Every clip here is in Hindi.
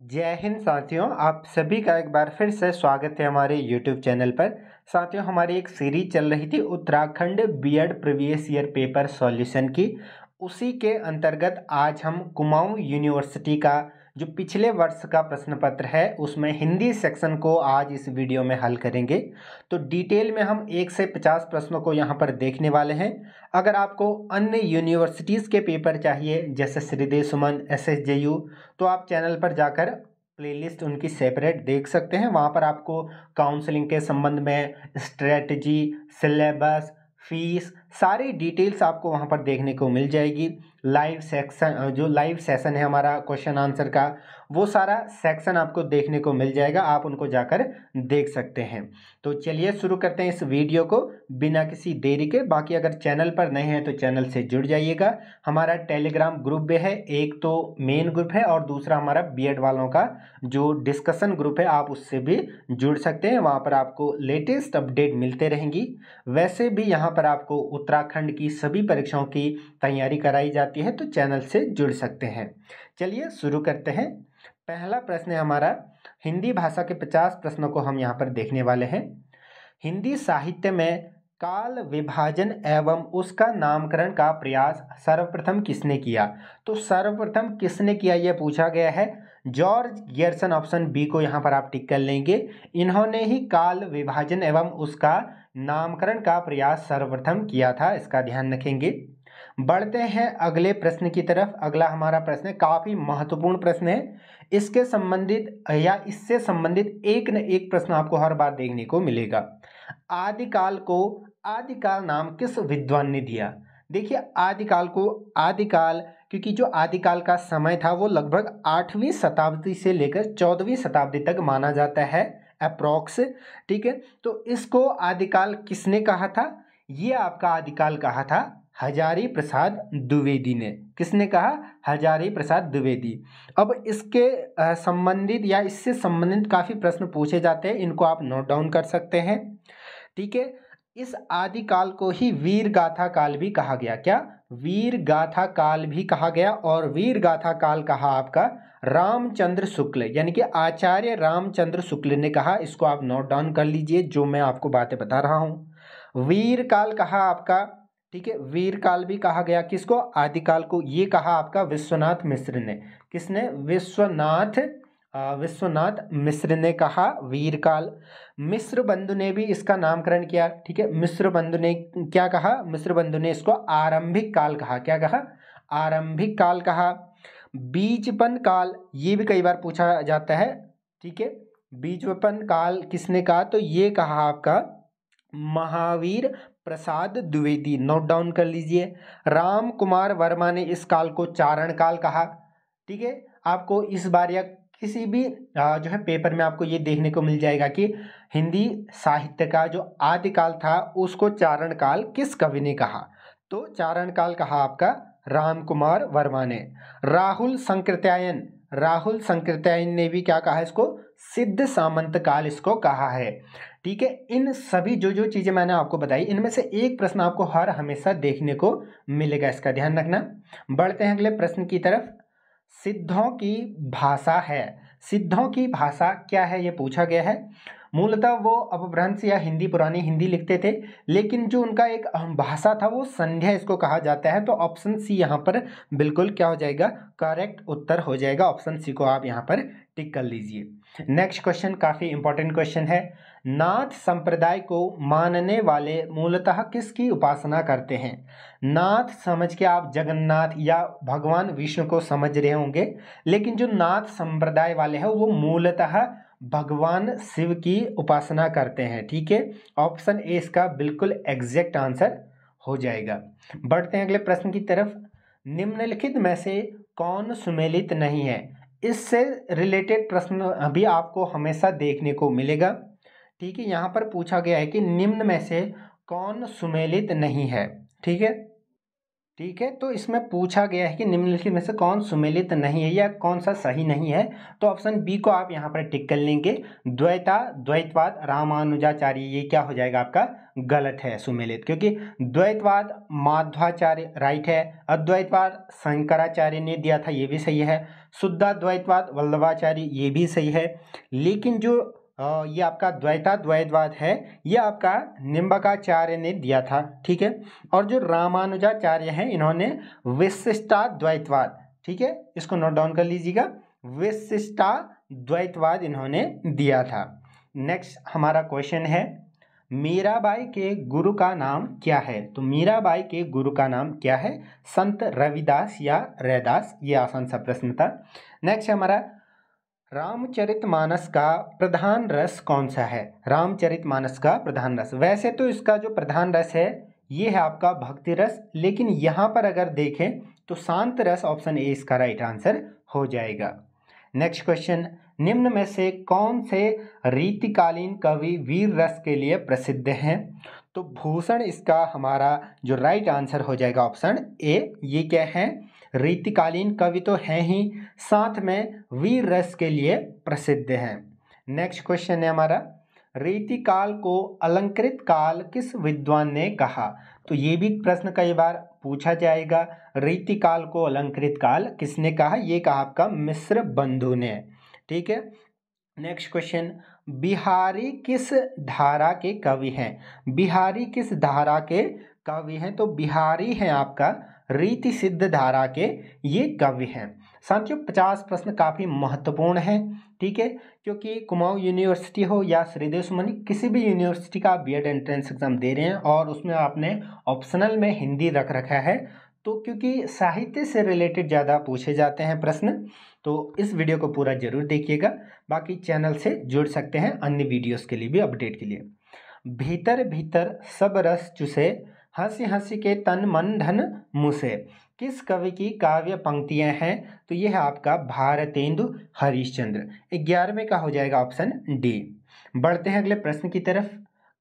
जय हिंद साथियों, आप सभी का एक बार फिर से स्वागत है हमारे यूट्यूब चैनल पर। साथियों, हमारी एक सीरीज़ चल रही थी Uttarakhand BEd previous year paper solution की। उसी के अंतर्गत आज हम कुमाऊं यूनिवर्सिटी का जो पिछले वर्ष का प्रश्न पत्र है, उसमें हिंदी सेक्शन को आज इस वीडियो में हल करेंगे। तो डिटेल में हम एक से पचास प्रश्नों को यहाँ पर देखने वाले हैं। अगर आपको अन्य यूनिवर्सिटीज़ के पेपर चाहिए, जैसे Sridev Suman S S J U तो आप चैनल पर जाकर प्लेलिस्ट उनकी सेपरेट देख सकते हैं। वहाँ पर आपको काउंसलिंग के संबंध में स्ट्रेटजी, सिलेबस, फ़ीस सारी डिटेल्स आपको वहाँ पर देखने को मिल जाएगी। लाइव सेक्शन जो लाइव सेशन है हमारा क्वेश्चन आंसर का, वो सारा सेक्शन आपको देखने को मिल जाएगा। आप उनको जाकर देख सकते हैं। तो चलिए शुरू करते हैं इस वीडियो को बिना किसी देरी के। बाकी अगर चैनल पर नहीं हैं तो चैनल से जुड़ जाइएगा। हमारा टेलीग्राम ग्रुप भी है। एक तो मेन ग्रुप है और दूसरा हमारा बी वालों का जो डिस्कशन ग्रुप है, आप उससे भी जुड़ सकते हैं। वहाँ पर आपको लेटेस्ट अपडेट मिलते रहेंगी। वैसे भी यहाँ पर आपको उत्तराखंड की सभी परीक्षाओं की तैयारी कराई जाती है तो चैनल से जुड़ सकते हैं। चलिए शुरू करते हैं। पहला प्रश्न है हमारा, हिंदी भाषा के पचास प्रश्नों को हम यहाँ पर देखने वाले हैं। हिंदी साहित्य में काल विभाजन एवं उसका नामकरण का प्रयास सर्वप्रथम किसने किया? तो सर्वप्रथम किसने किया यह पूछा गया है। जॉर्ज गियर्सन ऑप्शन बी को यहाँ पर आप टिक कर लेंगे। इन्होंने ही काल विभाजन एवं उसका नामकरण का प्रयास सर्वप्रथम किया था, इसका ध्यान रखेंगे। बढ़ते हैं अगले प्रश्न की तरफ़। अगला हमारा प्रश्न है, काफ़ी महत्वपूर्ण प्रश्न है। इसके संबंधित या इससे संबंधित एक न एक प्रश्न आपको हर बार देखने को मिलेगा। आदिकाल को आदिकाल नाम किस विद्वान ने दिया? देखिए, आदिकाल को आदिकाल, क्योंकि जो आदिकाल का समय था, वो लगभग आठवीं शताब्दी से लेकर चौदहवीं शताब्दी तक माना जाता है, अप्रोक्स। ठीक है? तो इसको आदिकाल किसने कहा था? ये आपका आदिकाल कहा था, हजारी प्रसाद द्विवेदी ने। किसने कहा? हजारी प्रसाद द्विवेदी। अब इसके संबंधित या इससे संबंधित काफ़ी प्रश्न पूछे जाते हैं, इनको आप नोट डाउन कर सकते हैं। ठीक है? इस आदिकाल को ही वीर गाथा काल भी कहा गया। क्या? वीर गाथा काल भी कहा गया और वीर गाथा काल कहा आपका? रामचंद्र शुक्ल। यानी कि आचार्य रामचंद्र शुक्ल ने कहा, इसको आप नोट डाउन कर लीजिए जो मैं आपको बातें बता रहा हूँ। वीर काल कहा आपका? ठीक है, वीर काल भी कहा गया। किसको? आदिकाल को। ये कहा आपका विश्वनाथ मिश्र ने। किसने? विश्वनाथ विश्वनाथ मिश्र ने कहा वीर काल मिश्र बंधु ने भी इसका नामकरण किया, ठीक है? मिश्र बंधु ने क्या कहा? मिश्र बंधु ने इसको आरंभिक काल कहा। क्या कहा? आरंभिक काल कहा। बीजपन काल, ये भी कई बार पूछा जाता है, ठीक है? बीजपन काल किसने कहा? तो ये कहा आपका, महावीर प्रसाद द्विवेदी। नोट डाउन कर लीजिए। राम कुमार वर्मा ने इस काल को चारण काल कहा, ठीक है? आपको इस बार या किसी भी जो है पेपर में आपको ये देखने को मिल जाएगा कि हिंदी साहित्य का जो आदिकाल था, उसको चारण काल किस कवि ने कहा? तो चारण काल कहा आपका राम कुमार वर्मा ने। राहुल संकृत्यायन राहुल संकृत्यायन ने भी क्या कहा इसको? सिद्ध सामंत काल इसको कहा है। ठीक है, इन सभी जो जो चीज़ें मैंने आपको बताई, इनमें से एक प्रश्न आपको हर हमेशा देखने को मिलेगा, इसका ध्यान रखना। बढ़ते हैं अगले प्रश्न की तरफ़। सिद्धों की भाषा है। सिद्धों की भाषा क्या है ये पूछा गया है? मूलतः वो अपभ्रंश या हिंदी पुरानी हिंदी लिखते थे, लेकिन जो उनका एक भाषा था, वो संध्या इसको कहा जाता है। तो ऑप्शन सी यहाँ पर बिल्कुल क्या हो जाएगा? करेक्ट उत्तर हो जाएगा। ऑप्शन सी को आप यहाँ पर टिक कर लीजिए। नेक्स्ट क्वेश्चन काफ़ी इंपॉर्टेंट क्वेश्चन है। नाथ संप्रदाय को मानने वाले मूलतः किसकी उपासना करते हैं? नाथ समझ के आप जगन्नाथ या भगवान विष्णु को समझ रहे होंगे, लेकिन जो नाथ संप्रदाय वाले हैं, वो मूलतः भगवान शिव की उपासना करते हैं, ठीक है? ऑप्शन ए इसका बिल्कुल एग्जैक्ट आंसर हो जाएगा। बढ़ते हैं अगले प्रश्न की तरफ़। निम्नलिखित में से कौन सुमेलित नहीं है? इससे रिलेटेड प्रश्न अभी आपको हमेशा देखने को मिलेगा। ठीक है, यहाँ पर पूछा गया है कि निम्न में से कौन सुमेलित नहीं है, ठीक है? ठीक है? तो इसमें पूछा गया है कि निम्नलिखित में से कौन सुमेलित नहीं है या कौन सा सही नहीं है? तो ऑप्शन बी को आप यहाँ पर टिक कर लेंगे। द्वैता, द्वैतवाद, रामानुजाचार्य, ये क्या हो जाएगा आपका? गलत है सुमेलित, क्योंकि द्वैतवाद माध्वाचार्य राइट है, अद्वैतवाद शंकराचार्य ने दिया था, ये भी सही है। शुद्धा द्वैतवाद वल्लभाचार्य, ये भी सही है। लेकिन जो ये आपका द्वैता द्वैतवाद है। ये आपका निम्बकाचार्य ने दिया था, ठीक है? और जो रामानुजाचार्य हैं, इन्होंने विशिष्टा द्वैतवाद, ठीक है? इसको नोट डाउन कर लीजिएगा। विशिष्टा द्वैतवाद इन्होंने दिया था। नेक्स्ट हमारा क्वेश्चन है, मीराबाई के गुरु का नाम क्या है? तो मीराबाई के गुरु का नाम क्या है? संत रविदास या रैदास, ये आसान सा प्रश्न था। नेक्स्ट हमारा रामचरितमानस का प्रधान रस कौन सा है? रामचरितमानस का प्रधान रस। वैसे तो इसका जो प्रधान रस है, ये है आपका भक्ति रस, लेकिन यहाँ पर अगर देखें तो शांत रस ऑप्शन ए इसका राइट आंसर हो जाएगा। नेक्स्ट क्वेश्चन निम्न में से कौन से रीतिकालीन कवि वीर रस के लिए प्रसिद्ध हैं? तो भूषण इसका हमारा जो राइट आंसर हो जाएगा ऑप्शन ए ये क्या है? रीतिकालीन कवि तो हैं ही, साथ में वीर रस के लिए प्रसिद्ध हैं। नेक्स्ट क्वेश्चन है हमारा, रीतिकाल को अलंकृत काल किस विद्वान ने कहा? तो ये भी प्रश्न कई बार पूछा जाएगा, रीतिकाल को अलंकृत काल किसने कहा? ये कहा आपका मिश्र बंधु ने। ठीक है? नेक्स्ट क्वेश्चन बिहारी किस धारा के कवि हैं? बिहारी किस धारा के कवि हैं? तो बिहारी हैं आपका रीति सिद्ध धारा के ये कवि हैं। साथियों, पचास प्रश्न काफ़ी महत्वपूर्ण हैं, ठीक है? क्योंकि कुमाऊं यूनिवर्सिटी हो या श्रीदेव सुमनी किसी भी यूनिवर्सिटी का बी एड एंट्रेंस एग्ज़ाम दे रहे हैं और उसमें आपने ऑप्शनल में हिंदी रख रखा है तो क्योंकि साहित्य से रिलेटेड ज़्यादा पूछे जाते हैं प्रश्न तो इस वीडियो को पूरा ज़रूर देखिएगा। बाकी चैनल से जुड़ सकते हैं अन्य वीडियोस के लिए भी अपडेट के लिए। भीतर भीतर सब रस चुसे, हँसी हँसी के तन मन धन मुसे। किस कवि की काव्य पंक्तियाँ हैं? तो यह है आपका भारतेंदु हरिश्चंद्र। ग्यारहवें का हो जाएगा ऑप्शन डी। बढ़ते हैं अगले प्रश्न की तरफ़।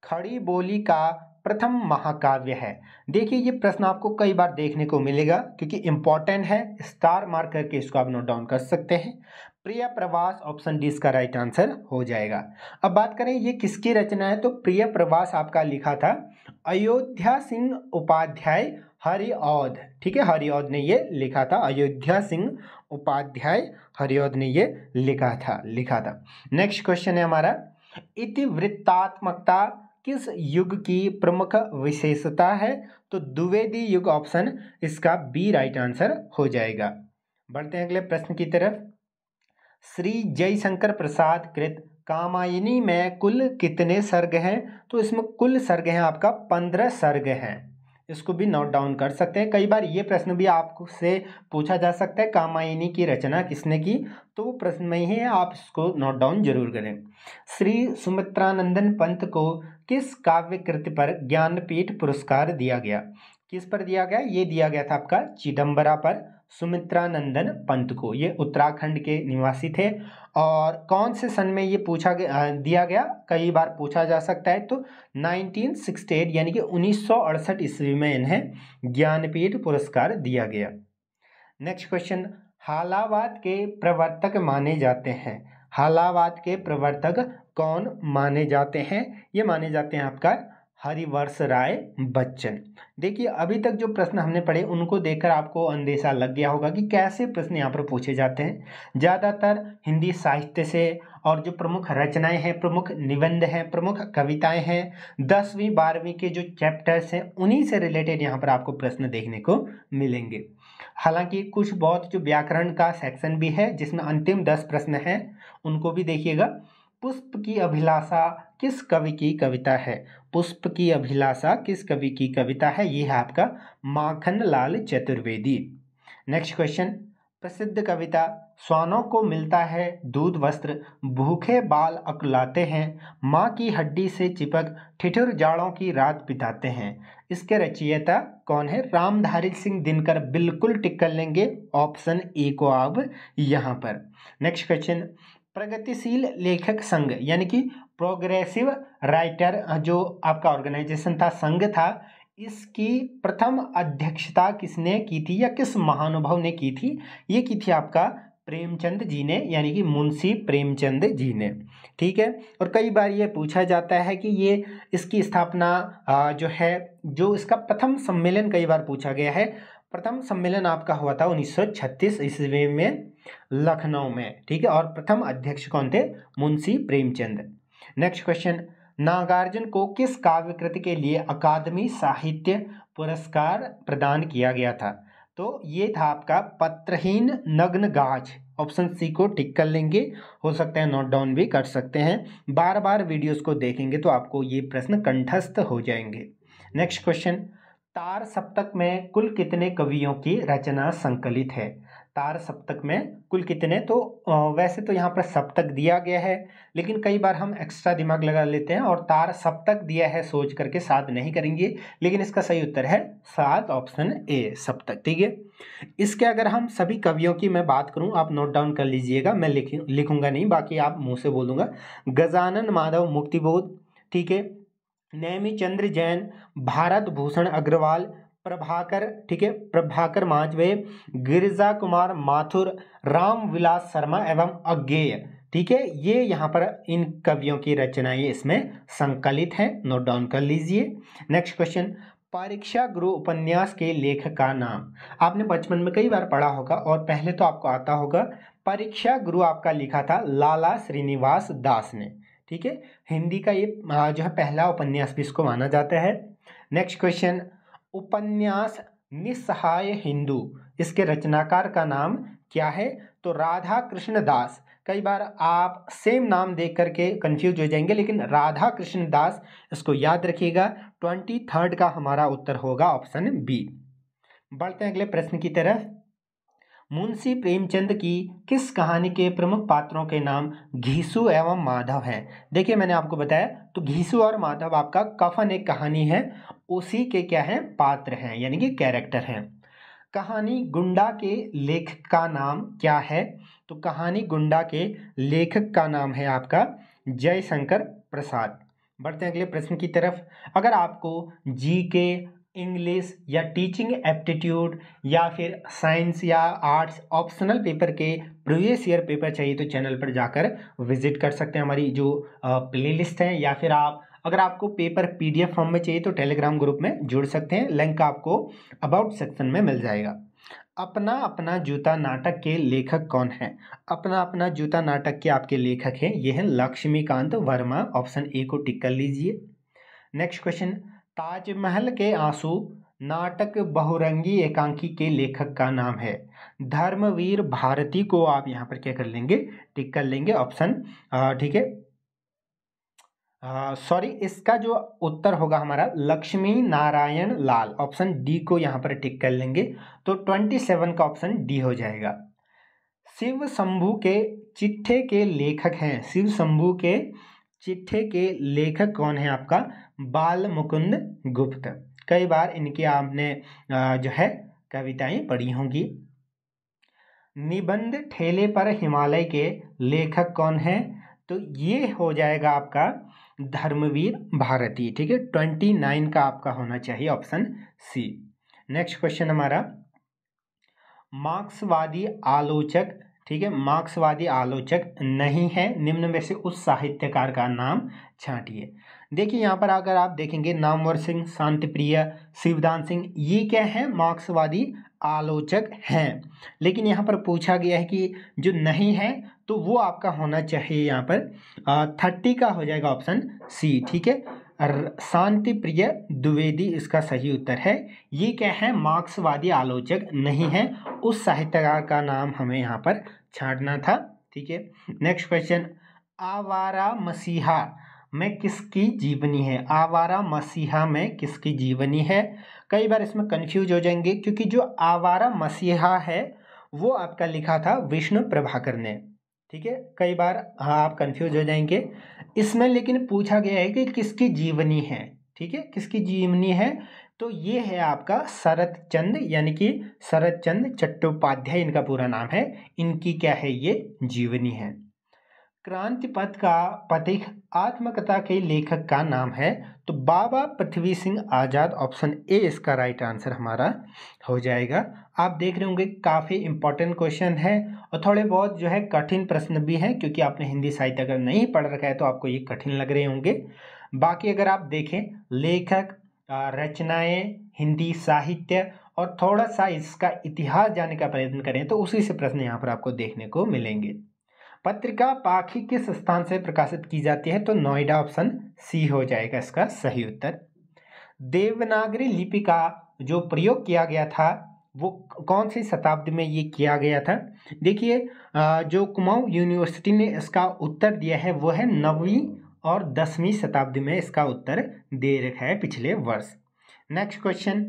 खड़ी बोली का प्रथम महाकाव्य है। देखिए, ये प्रश्न आपको कई बार देखने को मिलेगा क्योंकि इंपॉर्टेंट है स्टार मार्क करके इसको आप नोट डाउन कर सकते हैं। प्रिय प्रवास ऑप्शन डी इसका राइट आंसर हो जाएगा। अब बात करें, ये किसकी रचना है? तो प्रिय प्रवास आपका लिखा था, अयोध्या सिंह उपाध्याय हरिऔध ठीक है हरिऔध ने ये लिखा था, अयोध्या सिंह उपाध्याय हरिऔध ने ये लिखा था लिखा था। नेक्स्ट क्वेश्चन है हमारा, इतिवृत्तात्मकता किस युग की प्रमुख विशेषता है? तो द्विवेदी युग ऑप्शन इसका बी राइट आंसर हो जाएगा। बढ़ते हैं अगले प्रश्न की तरफ़। श्री जयशंकर प्रसाद कृत, कामायनी में कुल कितने सर्ग हैं? तो इसमें कुल सर्ग हैं आपका पंद्रह सर्ग हैं। इसको भी नोट डाउन कर सकते हैं। कई बार ये प्रश्न भी आपसे पूछा जा सकता है, कामायनी की रचना किसने की? तो वो प्रश्न में ही है, आप इसको नोट डाउन ज़रूर करें। श्री सुमित्रानंदन पंत को किस काव्य कृति पर ज्ञानपीठ पुरस्कार दिया गया? किस पर दिया गया? ये दिया गया था आपका चिदम्बरा पर। सुमित्रानंदन पंत को। ये उत्तराखंड के निवासी थे और कौन से सन में ये पूछा गया दिया गया? कई बार पूछा जा सकता है। तो 1968 यानी कि उन्नीस सौ अड़सठ ईस्वी में इन्हें ज्ञानपीठ पुरस्कार दिया गया। Next question. हालावाद के प्रवर्तक माने जाते हैं। हालावाद के प्रवर्तक कौन माने जाते हैं? ये माने जाते हैं आपका हरिवर्ष राय बच्चन। देखिए, अभी तक जो प्रश्न हमने पढ़े, उनको देखकर आपको अंदेशा लग गया होगा कि कैसे प्रश्न यहाँ पर पूछे जाते हैं। ज़्यादातर हिंदी साहित्य से और जो प्रमुख रचनाएँ हैं, प्रमुख निबंध हैं, प्रमुख कविताएँ हैं, दसवीं, बारहवीं के जो चैप्टर्स हैं, उन्हीं से रिलेटेड यहाँ पर आपको प्रश्न देखने को मिलेंगे। हालाँकि कुछ बहुत जो व्याकरण का सेक्शन भी है, जिसमें अंतिम दस प्रश्न हैं, उनको भी देखिएगा। पुष्प की अभिलाषा किस कवि की कविता है? पुष्प की अभिलाषा किस कवि की कविता है? ये है आपका माखन लाल चतुर्वेदी। नेक्स्ट क्वेश्चन प्रसिद्ध कविता, स्वानों को मिलता है दूध वस्त्र, भूखे बाल अकुलाते हैं, माँ की हड्डी से चिपक ठिठुर जाड़ों की रात बिताते हैं। इसके रचयिता कौन है? रामधारी सिंह दिनकर बिल्कुल टिक कर लेंगे, ऑप्शन ए को आप यहाँ पर। नेक्स्ट क्वेश्चन प्रगतिशील लेखक संघ, यानी कि प्रोग्रेसिव राइटर जो आपका ऑर्गेनाइजेशन था, संघ था, इसकी प्रथम अध्यक्षता किसने की थी या किस महानुभव ने की थी, ये की थी आपका प्रेमचंद जी ने, यानी कि मुंशी प्रेमचंद जी ने। ठीक है? और कई बार ये पूछा जाता है कि ये इसकी स्थापना जो है, जो इसका प्रथम सम्मेलन कई बार पूछा गया है प्रथम सम्मेलन आपका हुआ था 1936 ईस्वी में लखनऊ में, ठीक है? और प्रथम अध्यक्ष कौन थे? मुंशी प्रेमचंद। नेक्स्ट क्वेश्चन नागार्जुन को किस काव्य कृति के लिए अकादमी साहित्य पुरस्कार प्रदान किया गया था? तो ये था आपका पत्रहीन नग्न गाछ ऑप्शन सी को टिक कर लेंगे। हो सकता है नोट डाउन भी कर सकते हैं। बार बार वीडियोस को देखेंगे तो आपको ये प्रश्न कंठस्थ हो जाएँगे। नेक्स्ट क्वेश्चन तार सप्तक में कुल कितने कवियों की रचना संकलित है? तार सप्तक में कुल कितने? तो वैसे तो यहाँ पर सप्तक दिया गया है, लेकिन कई बार हम एक्स्ट्रा दिमाग लगा लेते हैं और तार सप्तक दिया है सोच करके सात नहीं करेंगे, लेकिन इसका सही उत्तर है सात ऑप्शन ए सप्तक, ठीक है? इसके अगर हम सभी कवियों की मैं बात करूँ, आप नोट डाउन कर लीजिएगा, मैं लिख, लिखूँगा नहीं, बाकी आप मुँह से बोलूँगा। गजानन माधव मुक्तिबोध, ठीक है? नैमी चंद्र जैन, भारत भूषण अग्रवाल, प्रभाकर, ठीक है, प्रभाकर माजवे गिरिजा कुमार माथुर, राम विलास शर्मा एवं अज्ञेय। ठीक है, ये यहाँ पर इन कवियों की रचनाएँ इसमें संकलित हैं नोट डाउन कर लीजिए। नेक्स्ट क्वेश्चन परीक्षा गुरु उपन्यास के लेखक का नाम। आपने बचपन में कई बार पढ़ा होगा और पहले तो आपको आता होगा, परीक्षा गुरु आपका लिखा था लाला श्रीनिवास दास ने। ठीक है? हिंदी का ये जो है पहला उपन्यास भी इसको माना जाता है। नेक्स्ट क्वेश्चन उपन्यास निस्सहाय हिंदू। इसके रचनाकार का नाम क्या है? तो राधा कृष्ण दास कई बार आप सेम नाम देख करके कंफ्यूज हो जाएँगे, लेकिन राधा कृष्ण दास इसको याद रखिएगा। ट्वेंटी थर्ड का हमारा उत्तर होगा ऑप्शन बी बढ़ते हैं अगले प्रश्न की तरफ़। मुंशी प्रेमचंद की किस कहानी के प्रमुख पात्रों के नाम घीसू एवं माधव हैं? देखिए, मैंने आपको बताया तो घीसू और माधव आपका कफन एक कहानी है, उसी के क्या है? पात्र हैं, यानी कि कैरेक्टर हैं। कहानी गुंडा के लेखक का नाम क्या है? तो कहानी गुंडा के लेखक का नाम है आपका जयशंकर प्रसाद। बढ़ते हैं अगले प्रश्न की तरफ़। अगर आपको जी के इंग्लिश या टीचिंग एप्टीट्यूड या फिर साइंस या आर्ट्स ऑप्शनल पेपर के प्रीवियस ईयर पेपर चाहिए तो चैनल पर जाकर विज़िट कर सकते हैं हमारी जो प्लेलिस्ट है या फिर आप, अगर आपको पेपर पीडीएफ फॉर्म में चाहिए तो टेलीग्राम ग्रुप में जुड़ सकते हैं। लिंक आपको अबाउट सेक्शन में मिल जाएगा। अपना अपना जूता नाटक के लेखक कौन है? अपना अपना जूता नाटक के आपके लेखक हैं। ये हैं लक्ष्मीकांत वर्मा। ऑप्शन ए को टिक कर लीजिए। नेक्स्ट क्वेश्चन ताजमहल के आँसू नाटक बहुरंगी एकांकी के लेखक का नाम है। धर्मवीर भारती को आप यहाँ पर क्या कर लेंगे? टिक कर लेंगे ऑप्शन। ठीक है। सॉरी, इसका जो उत्तर होगा हमारा, लक्ष्मी नारायण लाल। ऑप्शन डी को यहाँ पर टिक कर लेंगे तो ट्वेंटी सेवन का ऑप्शन डी हो जाएगा। शिव शंभू के चिट्ठे के लेखक हैं। शिव शंभू के चिट्ठे के लेखक कौन है आपका? बाल मुकुंद गुप्त। कई बार इनकी आपने जो है, कविताएँ पढ़ी होंगी। निबंध ठेले पर हिमालय के लेखक कौन है? तो ये हो जाएगा आपका धर्मवीर भारती, ठीक है? ट्वेंटी नाइन का आपका होना चाहिए ऑप्शन सी। नेक्स्ट क्वेश्चन हमारा। मार्क्सवादी आलोचक ठीक है? मार्क्सवादी आलोचक नहीं है। निम्न में से उस साहित्यकार का नाम छांटिए। देखिए, यहाँ पर अगर आप देखेंगे, नामवर सिंह, शांतिप्रिय, शिवदान सिंह, ये क्या है? मार्क्सवादी आलोचक हैं। लेकिन यहाँ पर पूछा गया है कि जो नहीं है तो वो आपका होना चाहिए यहाँ पर। थर्टी का हो जाएगा ऑप्शन सी, ठीक है? शांति प्रिय द्विवेदी इसका सही उत्तर है। ये क्या है? मार्क्सवादी आलोचक नहीं है। उस साहित्यकार का नाम हमें यहाँ पर छाटना था। ठीक है? नेक्स्ट क्वेश्चन आवारा मसीहा में किसकी जीवनी है? आवारा मसीहा में किसकी जीवनी है? कई बार इसमें कंफ्यूज हो जाएँगे क्योंकि जो आवारा मसीहा है, वो आपका लिखा था विष्णु प्रभाकर ने। ठीक है? कई बार हाँ आप कंफ्यूज हो जाएँगे। इसमें लेकिन पूछा गया है कि किसकी जीवनी है, ठीक है? किसकी जीवनी है? तो ये है आपका शरत चंद यानी कि शरत चंद चट्टोपाध्याय, इनका पूरा नाम है। इनकी क्या है ये? जीवनी है। क्रांति पथ का पथिक आत्मकथा के लेखक का नाम है। तो बाबा पृथ्वी सिंह आज़ाद ऑप्शन ए इसका राइट आंसर हमारा हो जाएगा। आप देख रहे होंगे काफ़ी इंपॉर्टेंट क्वेश्चन है और थोड़े बहुत जो है कठिन प्रश्न भी हैं, क्योंकि आपने हिंदी साहित्य अगर नहीं पढ़ रखा है तो आपको ये कठिन लग रहे होंगे। बाकी अगर आप देखें, लेखक रचनाएँ, हिंदी साहित्य और थोड़ा सा इसका इतिहास जानने का प्रयत्न करें तो उसी से प्रश्न यहाँ पर आपको देखने को मिलेंगे। पत्रिका पाखी किस स्थान से प्रकाशित की जाती है? तो नोएडा ऑप्शन सी हो जाएगा इसका सही उत्तर। देवनागरी लिपि का जो प्रयोग किया गया था, वो कौन सी शताब्दी में ये किया गया था? देखिए जो कुमाऊं यूनिवर्सिटी ने इसका उत्तर दिया है, वो है नवीं और दसवीं शताब्दी में इसका उत्तर दे रखा है पिछले वर्ष। नेक्स्ट क्वेश्चन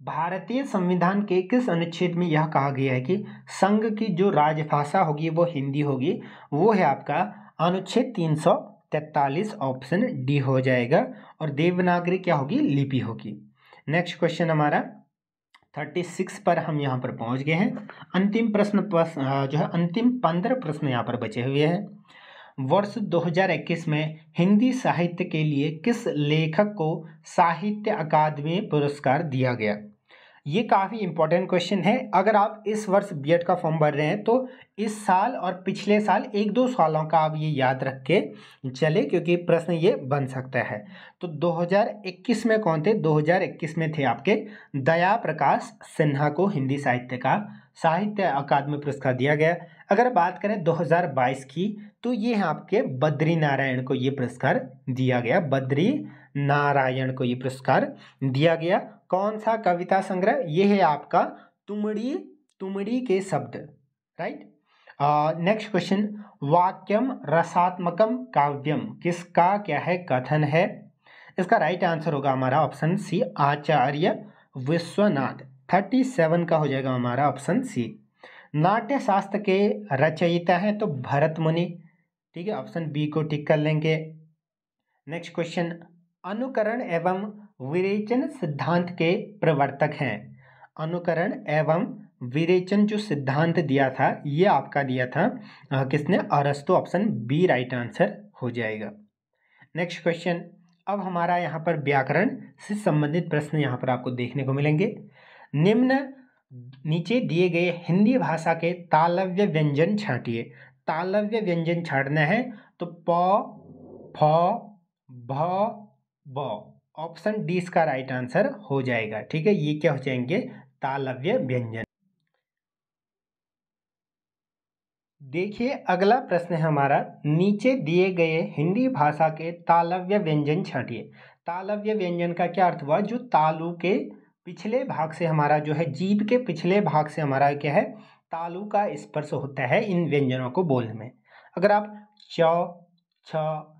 भारतीय संविधान के किस अनुच्छेद में यह कहा गया है कि संघ की जो राजभाषा होगी, वो हिंदी होगी, वो है आपका अनुच्छेद तीन सौ तैतालीस, ऑप्शन डी हो जाएगा और देवनागरी क्या होगी? लिपि होगी। नेक्स्ट क्वेश्चन हमारा थर्टी सिक्स पर हम यहाँ पर पहुँच गए हैं। अंतिम प्रश्न जो है, अंतिम पंद्रह प्रश्न यहाँ पर बचे हुए हैं। वर्ष 2021 में हिंदी साहित्य के लिए किस लेखक को साहित्य अकादमी पुरस्कार दिया गया? ये काफ़ी इंपॉर्टेंट क्वेश्चन है। अगर आप इस वर्ष बी का फॉर्म भर रहे हैं तो इस साल और पिछले साल एक दो सालों का आप ये याद रख के चले, क्योंकि प्रश्न ये बन सकता है। तो 2021 में कौन थे? 2021 में थे आपके दया प्रकाश सिन्हा को हिंदी साहित्य का साहित्य अकादमी पुरस्कार दिया गया। अगर बात करें 2022 की तो ये है आपके बद्री नारायण को ये पुरस्कार दिया गया। बद्री नारायण को ये पुरस्कार दिया गया। कौन सा कविता संग्रह? ये है आपका तुमड़ी तुमड़ी के शब्द राइट नेक्स्ट क्वेश्चन वाक्यम रसात्मकम काव्यम, किसका क्या है कथन है? इसका राइट right आंसर होगा हमारा option C Acharya Vishwanath. Thirty seven का हो जाएगा हमारा ऑप्शन सी नाट्य शास्त्र के रचयिता हैं तो भरत मुनि ठीक है ऑप्शन बी को टिक कर लेंगे। नेक्स्ट क्वेश्चन अनुकरण एवं विरेचन सिद्धांत के प्रवर्तक हैं। अनुकरण एवं विरेचन जो सिद्धांत दिया था, ये आपका दिया था। किसने? अरस्तु। ऑप्शन बी राइट आंसर हो जाएगा। नेक्स्ट क्वेश्चन अब हमारा यहाँ पर व्याकरण से संबंधित प्रश्न यहाँ पर आपको देखने को मिलेंगे। निम्न नीचे दिए गए हिंदी भाषा के तालव्य व्यंजन छाटिए। तालव्य व्यंजन छाटना है तो प, फ, भ, ब ऑप्शन डी इसका राइट आंसर हो जाएगा, ठीक है? ये क्या हो जाएँगे? तालव्य व्यंजन। देखिए, अगला प्रश्न है हमारा, नीचे दिए गए हिंदी भाषा के तालव्य व्यंजन छाटिए। तालव्य व्यंजन का क्या अर्थ हुआ? जो तालु के पिछले भाग से हमारा, जो है, जीभ के पिछले भाग से हमारा क्या है? तालु का स्पर्श होता है इन व्यंजनों को बोलने में। अगर आप च, छ,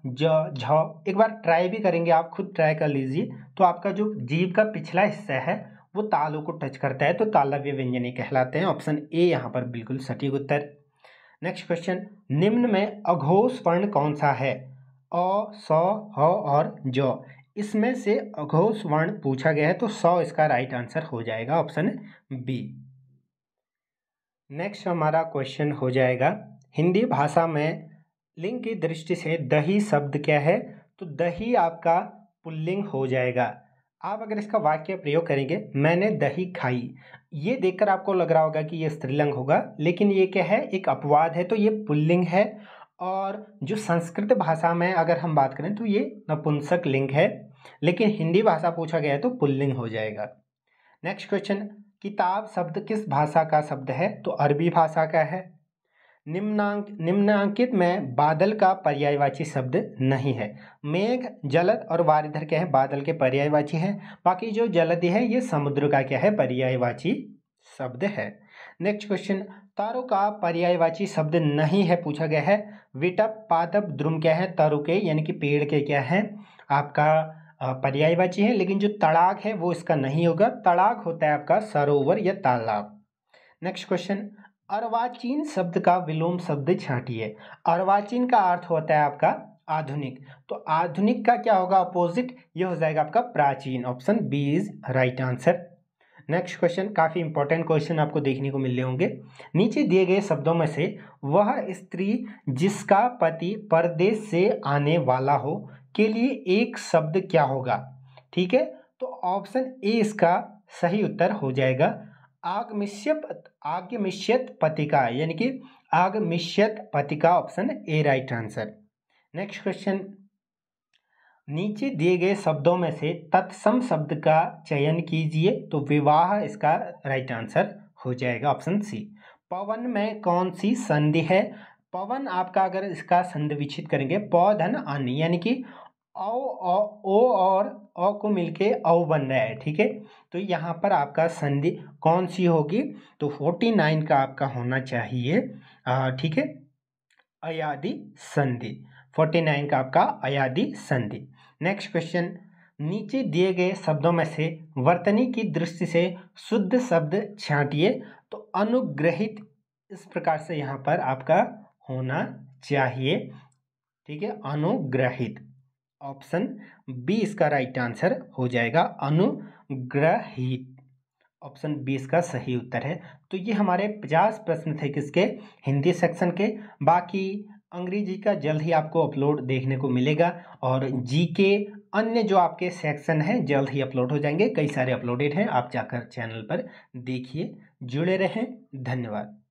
ज, झ एक बार ट्राई भी करेंगे, आप खुद ट्राई कर लीजिए तो आपका जो जीव का पिछला हिस्सा है, वो तालु को टच करता है तो तालव्य व्यंजन कहलाते हैं। ऑप्शन ए यहाँ पर बिल्कुल सटीक उत्तर। नेक्स्ट क्वेश्चन निम्न में अघोष वर्ण कौन सा है? अ, स, ह और ज। इसमें से अघोष वर्ण पूछा गया है तो सौ इसका राइट आंसर हो जाएगा ऑप्शन बी नेक्स्ट हमारा क्वेश्चन हो जाएगा, हिंदी भाषा में लिंग की दृष्टि से दही शब्द क्या है? तो दही आपका पुल्लिंग हो जाएगा। आप अगर इसका वाक्य प्रयोग करेंगे, मैंने दही खाई। ये देखकर आपको लग रहा होगा कि ये स्त्रीलिंग होगा, लेकिन ये क्या है? एक अपवाद है तो ये पुल्लिंग है। और जो संस्कृत भाषा में अगर हम बात करें तो ये नपुंसक लिंग है। लेकिन हिंदी भाषा पूछा गया है तो पुल्लिंग हो जाएगा। नेक्स्ट क्वेश्चन किताब शब्द किस भाषा का शब्द है? तो अरबी भाषा का है। निम्नांक निम्नांकित में बादल का पर्यायवाची शब्द नहीं है। मेघ, जलद और वारिधर क्या है, बादल के पर्यायवाची है। बाकी जो जलद है, ये समुद्र का क्या है? पर्यायवाची शब्द है। नेक्स्ट क्वेश्चन, तारों का पर्यायवाची शब्द नहीं है पूछा गया है। विटप, पादप, द्रुम क्या है? तारों के, यानी कि पेड़ के क्या है? आपका पर्यायवाची है, लेकिन जो तड़ाक है, वो इसका नहीं होगा। तड़ाक होता है आपका सरोवर या तालाब। नेक्स्ट क्वेश्चन अर्वाचीन शब्द का विलोम शब्द छाटिए। अर्वाचीन का अर्थ होता है आपका आधुनिक। तो आधुनिक का क्या होगा? अपोजिट ये हो जाएगा आपका प्राचीन। Option B is right answer next question काफ़ी इंपॉर्टेंट क्वेश्चन आपको देखने को मिल होंगे। नीचे दिए गए शब्दों में से वह स्त्री जिसका पति परदेश से आने वाला हो के लिए एक शब्द क्या होगा? ठीक है? तो ऑप्शन ए इसका सही उत्तर हो जाएगा। आगमिष्य आगमिष्यत पतिका यानी कि आगमिष्यत पतिका option A right answer next question नीचे दिए गए शब्दों में से तत्सम शब्द का चयन कीजिए तो विवाह इसका राइट आंसर हो जाएगा ऑप्शन सी पवन में कौन सी संधि है? पवन आपका अगर इसका संधि विच्छित करेंगे, पौधन अन यानी कि औ ओ और अ को मिलके औ बन रहा है, ठीक है? तो यहाँ पर आपका संधि कौन सी होगी? तो फोर्टी नाइन का आपका होना चाहिए ठीक है? अयादि संधि, फोर्टी नाइन का आपका अयादि संधि। नेक्स्ट क्वेश्चन, नीचे दिए गए शब्दों में से वर्तनी की दृष्टि से शुद्ध शब्द छांटिए तो अनुग्रहित इस प्रकार से यहाँ पर आपका होना चाहिए, ठीक है? अनुग्रहित। ऑप्शन बी इसका राइट आंसर हो जाएगा अनुग्रहित। ऑप्शन बी इसका सही उत्तर है। तो ये हमारे पचास प्रश्न थे किसके? हिंदी सेक्शन के। बाकी अंग्रेज़ी का जल्द ही आपको अपलोड देखने को मिलेगा और जी के अन्य जो आपके सेक्शन हैं, जल्द ही अपलोड हो जाएँगे। कई सारे अपलोडेड हैं, आप जाकर चैनल पर देखिए। जुड़े रहें। धन्यवाद।